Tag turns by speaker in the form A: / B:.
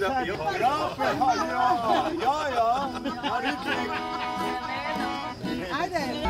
A: ja, ja, ja. du trygg?
B: Ajde.